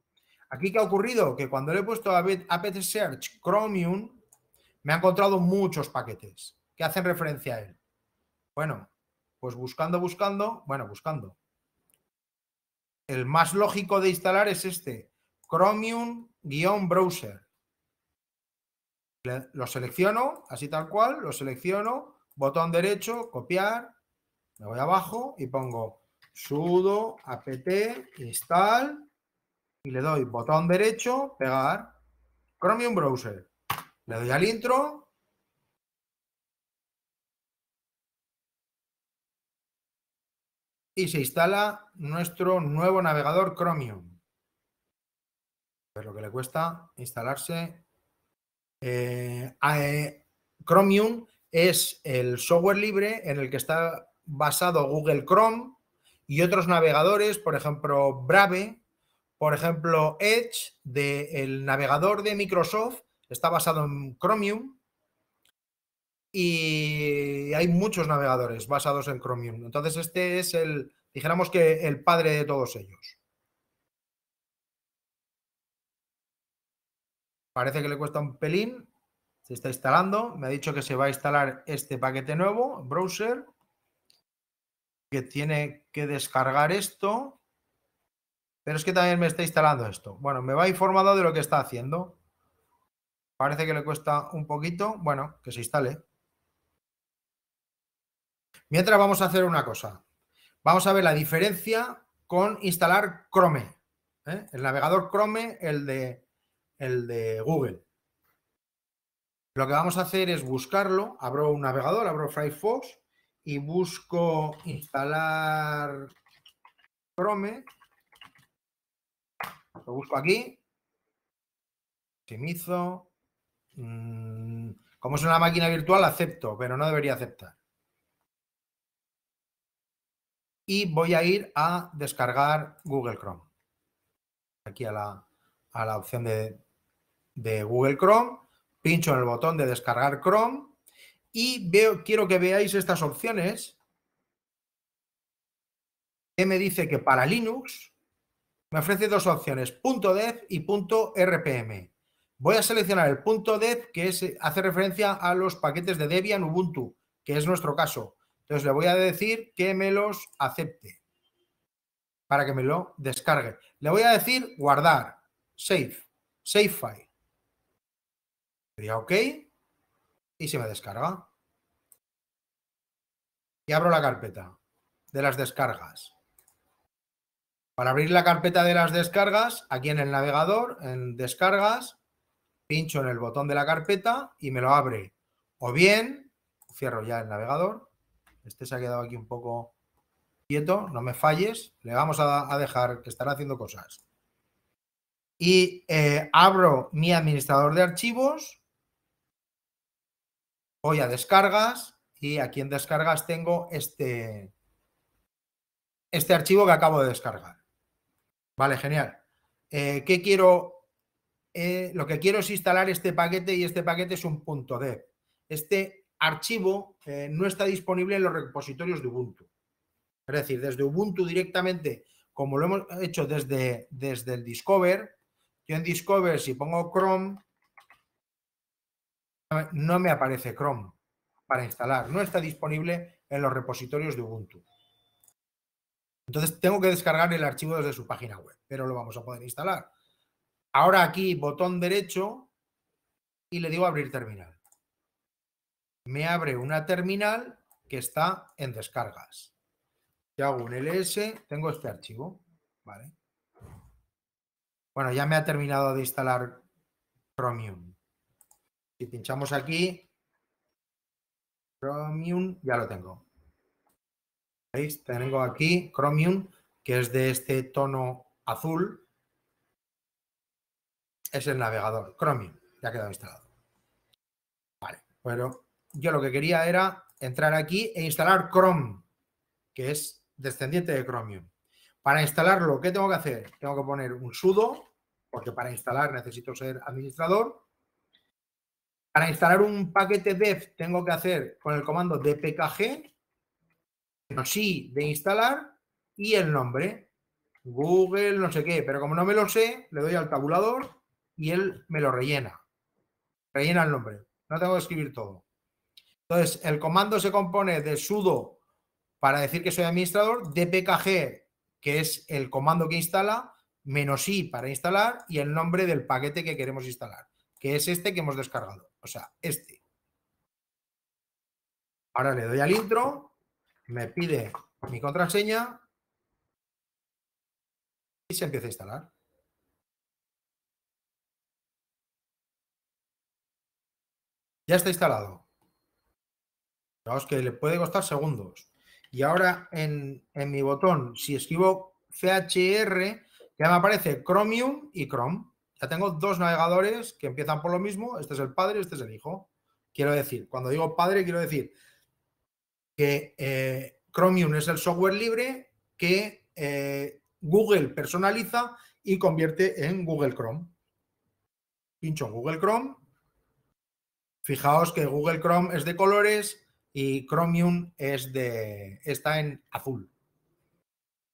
A: Aquí, ¿qué ha ocurrido? Que cuando le he puesto a apt search Chromium, me ha encontrado muchos paquetes que hacen referencia a él. Bueno, pues buscando, buscando, bueno, buscando. El más lógico de instalar es este, Chromium-browser. Lo selecciono, así tal cual, lo selecciono, botón derecho, copiar, me voy abajo y pongo sudo apt install y le doy botón derecho, pegar, Chromium Browser. Le doy al intro. Y se instala nuestro nuevo navegador Chromium. Es lo que le cuesta instalarse. Eh, eh, Chromium es el software libre en el que está basado Google Chrome y otros navegadores, por ejemplo, Brave, por ejemplo, Edge, del navegador de Microsoft, está basado en Chromium y hay muchos navegadores basados en Chromium. Entonces, este es el, dijéramos que el padre de todos ellos. parece que le cuesta un pelín. Se está instalando. Me ha dicho que se va a instalar este paquete nuevo, browser, que tiene que descargar esto. Pero es que también me está instalando esto. Bueno, me va informado de lo que está haciendo. Parece que le cuesta un poquito. Bueno, que se instale. Mientras vamos a hacer una cosa. Vamos a ver la diferencia con instalar Chrome. ¿eh? El navegador Chrome, el de, el de Google. Lo que vamos a hacer es buscarlo. Abro un navegador, abro Firefox y busco instalar Chrome. Lo busco aquí. Optimizo. Mm, como es una máquina virtual, acepto, pero no debería aceptar. Y voy a ir a descargar Google Chrome. Aquí a la, opción de, de Google Chrome. Pincho en el botón de descargar Chrome y veo, quiero que veáis estas opciones que me dice que para Linux me ofrece dos opciones, .dev y .rpm. Voy a seleccionar el .dev que es, hace referencia a los paquetes de Debian Ubuntu, que es nuestro caso. Entonces le voy a decir que me los acepte para que me lo descargue. Le voy a decir guardar, save, save file. Le OK y se me descarga. Y abro la carpeta de las descargas. Para abrir la carpeta de las descargas, aquí en el navegador, en descargas, pincho en el botón de la carpeta y me lo abre. O bien, cierro ya el navegador. Este se ha quedado aquí un poco quieto, no me falles. Le vamos a, dejar que estará haciendo cosas. Y eh, abro mi administrador de archivos voy a descargas y aquí en descargas tengo este, este archivo que acabo de descargar. Vale, genial. Eh, ¿Qué quiero? Eh, lo que quiero es instalar este paquete y este paquete es un punto .dev. Este archivo eh, no está disponible en los repositorios de Ubuntu. Es decir, desde Ubuntu directamente, como lo hemos hecho desde, desde el Discover, yo en Discover si pongo Chrome, no me aparece Chrome para instalar. No está disponible en los repositorios de Ubuntu. Entonces tengo que descargar el archivo desde su página web, pero lo vamos a poder instalar. Ahora aquí, botón derecho y le digo abrir terminal. Me abre una terminal que está en descargas. Si hago un ls, tengo este archivo. Vale. Bueno, ya me ha terminado de instalar Chromium. Si pinchamos aquí, Chromium, ya lo tengo. ¿Veis? Tengo aquí Chromium, que es de este tono azul. Es el navegador, Chromium, ya ha quedado instalado. Vale, pero yo lo que quería era entrar aquí e instalar Chrome, que es descendiente de Chromium. Para instalarlo, ¿qué tengo que hacer? Tengo que poner un sudo, porque para instalar necesito ser administrador. Para instalar un paquete dev tengo que hacer con el comando dpkg, no sí de instalar y el nombre, Google, no sé qué, pero como no me lo sé, le doy al tabulador y él me lo rellena. Rellena el nombre, no tengo que escribir todo. Entonces, el comando se compone de sudo para decir que soy administrador, dpkg, que es el comando que instala, menos i para instalar y el nombre del paquete que queremos instalar, que es este que hemos descargado. O sea, este. Ahora le doy al intro, me pide mi contraseña y se empieza a instalar. Ya está instalado. Fijaos que le puede costar segundos. Y ahora en, en, mi botón, si escribo CHR, ya me aparece Chromium y Chrome ya tengo dos navegadores que empiezan por lo mismo. Este es el padre, este es el hijo. Quiero decir, cuando digo padre, quiero decir que eh, Chromium es el software libre que eh, Google personaliza y convierte en Google Chrome. Pincho en Google Chrome. Fijaos que Google Chrome es de colores y Chromium es de, está en azul.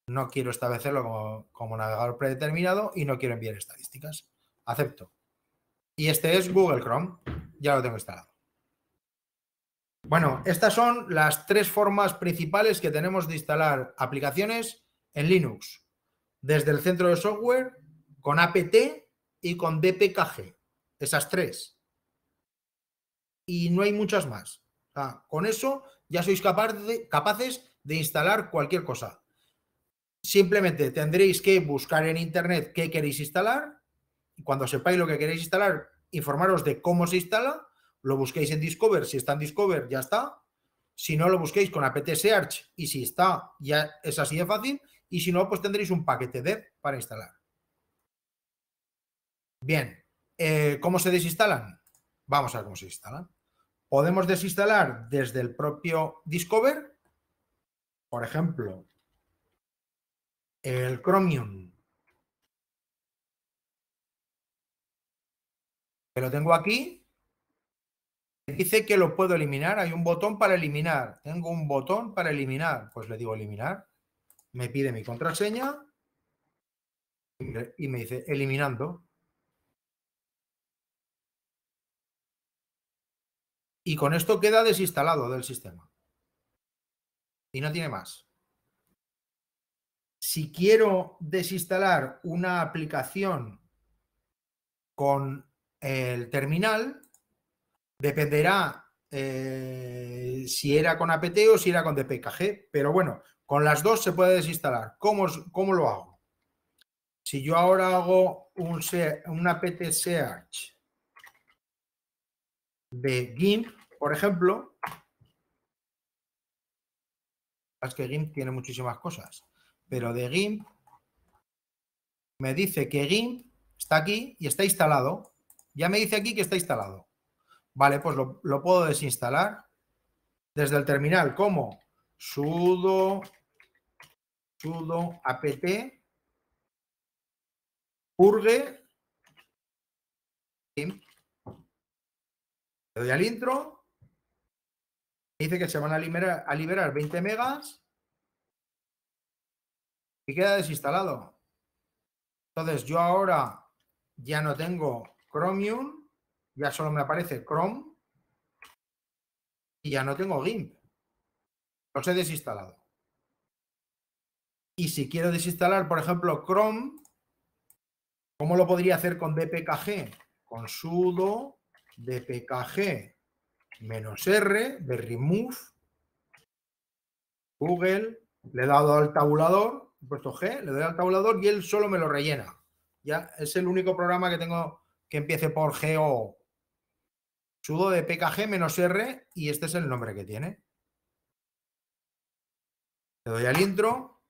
A: No quiero establecerlo como navegador predeterminado y no quiero enviar estadísticas. Acepto. Y este es Google Chrome. Ya lo tengo instalado. Bueno, estas son las tres formas principales que tenemos de instalar aplicaciones en Linux. Desde el centro de software, con apt y con dpkg. Esas tres. Y no hay muchas más. Con eso ya sois capaces de instalar cualquier cosa. Simplemente tendréis que buscar en internet qué queréis instalar. Y cuando sepáis lo que queréis instalar, informaros de cómo se instala lo busquéis en Discover, si está en Discover ya está, si no lo busquéis con apt search y si está ya es así de fácil y si no pues tendréis un paquete dev para instalar. Bien, eh, ¿cómo se desinstalan? Vamos a ver cómo se instalan. Podemos desinstalar desde el propio Discover, por ejemplo, el Chromium que lo tengo aquí, Dice que lo puedo eliminar. Hay un botón para eliminar. Tengo un botón para eliminar. Pues le digo eliminar. Me pide mi contraseña y me dice eliminando. Y con esto queda desinstalado del sistema. Y no tiene más. Si quiero desinstalar una aplicación con el terminal, Dependerá eh, si era con apt o si era con dpkg, pero bueno, con las dos se puede desinstalar. ¿Cómo, cómo lo hago? Si yo ahora hago un, un apt search de GIMP, por ejemplo, es que GIMP tiene muchísimas cosas, pero de GIMP me dice que GIMP está aquí y está instalado. Ya me dice aquí que está instalado. Vale, pues lo, puedo desinstalar desde el terminal como sudo sudo apt purge le doy al intro dice que se van a liberar, a liberar 20 megas y queda desinstalado entonces yo ahora ya no tengo Chromium ya solo me aparece Chrome y ya no tengo GIMP. Los he desinstalado. Y si quiero desinstalar, por ejemplo, Chrome, ¿cómo lo podría hacer con dpkg? Con sudo dpkg menos r de remove Google, le he dado al tabulador, he puesto G, le doy al tabulador y él solo me lo rellena. Ya es el único programa que tengo que empiece por G o, sudo de pkg-r y este es el nombre que tiene. Le doy al intro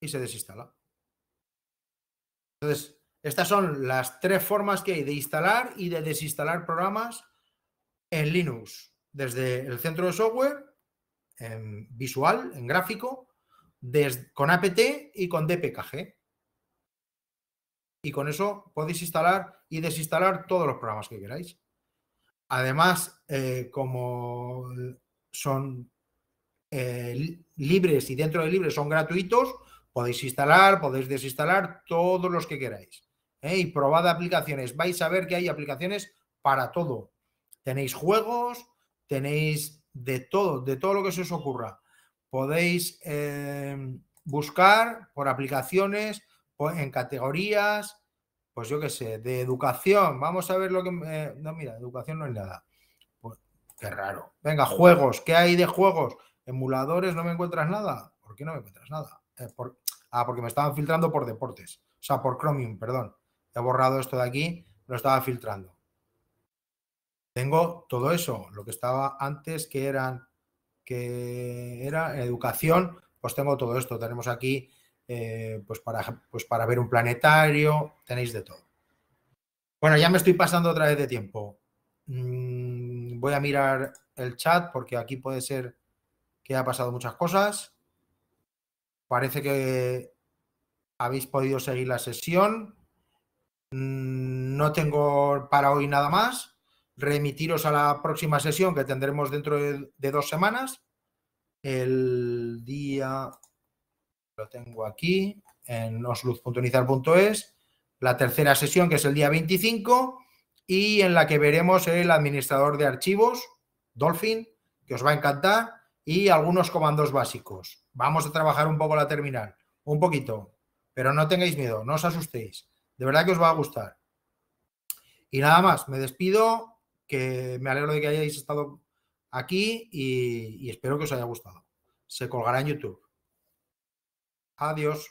A: y se desinstala. Entonces, estas son las tres formas que hay de instalar y de desinstalar programas en Linux, desde el centro de software, en visual, en gráfico, con apt y con dpkg y con eso podéis instalar y desinstalar todos los programas que queráis. Además, eh, como son eh, libres y dentro de libres son gratuitos, podéis instalar, podéis desinstalar todos los que queráis. ¿Eh? Y probad aplicaciones. Vais a ver que hay aplicaciones para todo. Tenéis juegos, tenéis de todo, de todo lo que se os ocurra. Podéis buscar por aplicaciones, en categorías, pues yo qué sé, de educación. Vamos a ver lo que... no, mira, educación no es nada. Pues, qué raro. Venga, juegos. ¿Qué hay de juegos? Emuladores, ¿no me encuentras nada? ¿Por qué no me encuentras nada? Eh, ah, porque me estaban filtrando por deportes. O sea, por Chromium, perdón. He borrado esto de aquí, lo estaba filtrando. Tengo todo eso, lo que estaba antes que eran que era educación, pues tengo todo esto. Tenemos aquí eh, pues, para, pues para ver un planetario, tenéis de todo. Bueno, ya me estoy pasando otra vez de tiempo. Mm, voy a mirar el chat porque aquí puede ser que ha pasado muchas cosas. Parece que habéis podido seguir la sesión. Mm, no tengo para hoy nada más. Remitiros a la próxima sesión que tendremos dentro de, dos semanas. El día lo tengo aquí en osluz.iniciar.es la tercera sesión, que es el día 25, y en la que veremos el administrador de archivos, Dolphin, que os va a encantar, y algunos comandos básicos. Vamos a trabajar un poco la terminal, un poquito, pero no tengáis miedo, no os asustéis. De verdad que os va a gustar. Y nada más, me despido, que me alegro de que hayáis estado aquí y, y espero que os haya gustado. Se colgará en YouTube. Adiós.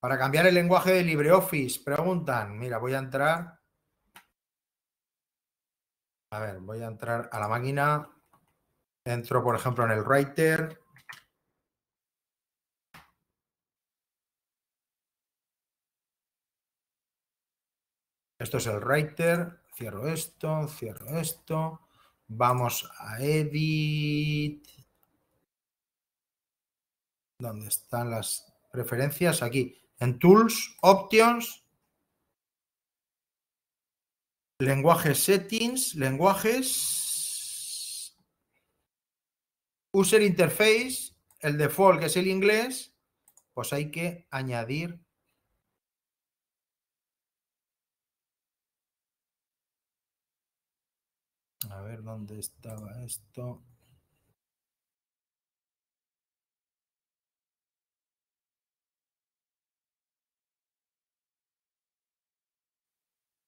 A: Para cambiar el lenguaje de LibreOffice, preguntan. Mira, voy a entrar. A ver, voy a entrar a la máquina. Entro, por ejemplo, en el Writer. Esto es el Writer. Cierro esto, cierro esto. Vamos a Edit. ¿Dónde están las preferencias? Aquí. En Tools, Options, lenguaje Settings, lenguajes, User Interface, el default que es el inglés, pues hay que añadir A ver dónde estaba esto.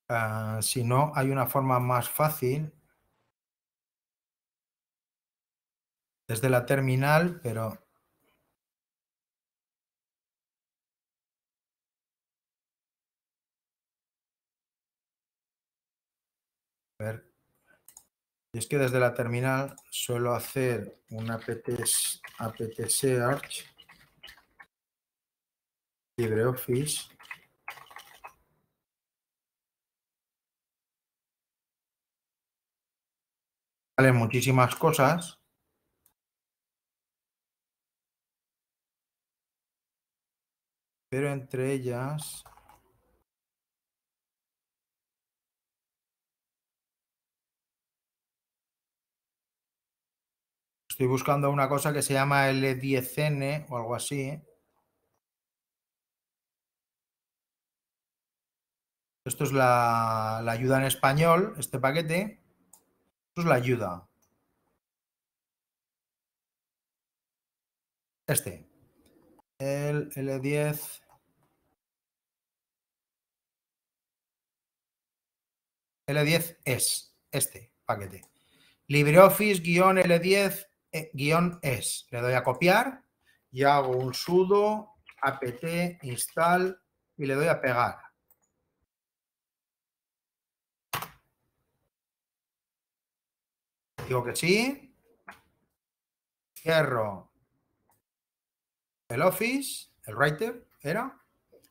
A: Ah, si no, hay una forma más fácil desde la terminal, pero es que desde la terminal suelo hacer un apt, apt search. LibreOffice. Salen muchísimas cosas. Pero entre ellas... Estoy buscando una cosa que se llama L10N o algo así. Esto es la, la ayuda en español, este paquete es la ayuda. Este. El L10. L10 es este paquete. LibreOffice-L10-es. Eh, Le doy a copiar y hago un sudo apt install y le doy a pegar. Digo que sí. Cierro el Office, el Writer, era.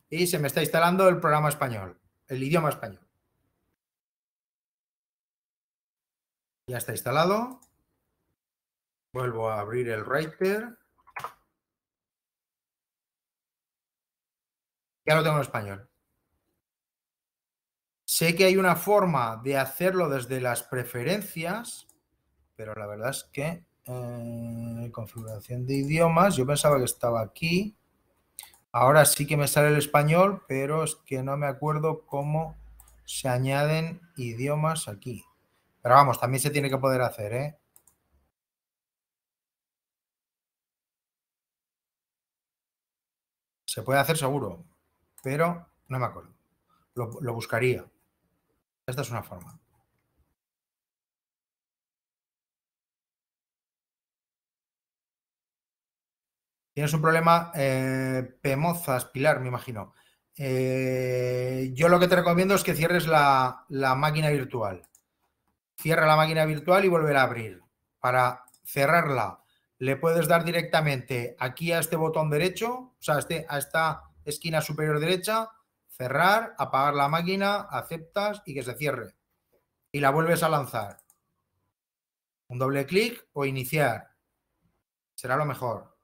A: Y se me está instalando el programa español, el idioma español. Ya está instalado. Vuelvo a abrir el Writer. Ya lo tengo en español. Sé que hay una forma de hacerlo desde las preferencias pero la verdad es que eh, configuración de idiomas, yo pensaba que estaba aquí. Ahora sí que me sale el español, pero es que no me acuerdo cómo se añaden idiomas aquí. Pero vamos, también se tiene que poder hacer, ¿eh? Se puede hacer seguro, pero no me acuerdo. lo buscaría. Esta es una forma. Tienes un problema, eh, Pemozas, Pilar, me imagino. Eh, yo lo que te recomiendo es que cierres la, máquina virtual. Cierra la máquina virtual y volver a abrir. Para cerrarla, le puedes dar directamente aquí a este botón derecho, o sea, este, a esta esquina superior derecha, cerrar, apagar la máquina, aceptas y que se cierre. Y la vuelves a lanzar. Un doble clic o iniciar. Será lo mejor.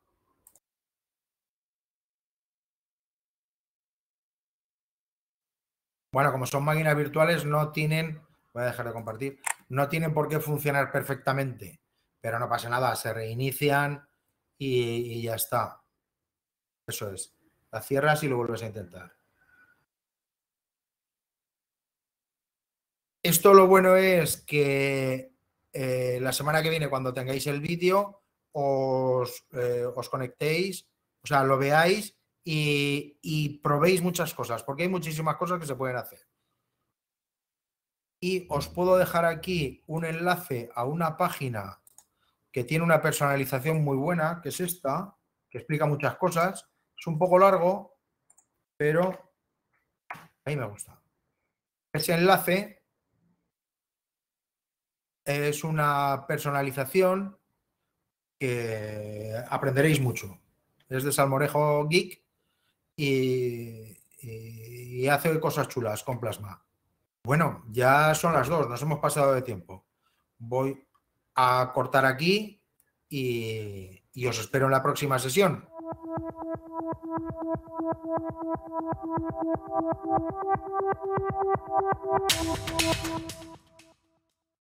A: Bueno, como son máquinas virtuales, no tienen, voy a dejar de compartir, no tienen por qué funcionar perfectamente. pero no pasa nada, se reinician y, ya está. Eso es. La cierras y lo vuelves a intentar. Esto lo bueno es que eh, la semana que viene, cuando tengáis el vídeo, os, eh, os, conectéis, o sea, lo veáis y, y probéis muchas cosas, porque hay muchísimas cosas que se pueden hacer. Y os puedo dejar aquí un enlace a una página que tiene una personalización muy buena, que es esta, que explica muchas cosas. Es un poco largo, pero ahí me gusta. Ese enlace es una personalización que aprenderéis mucho. Es de Salmorejo Geek y, y hace cosas chulas con plasma. Bueno, ya son las dos, nos hemos pasado de tiempo. Voy a cortar aquí y, os espero en la próxima sesión.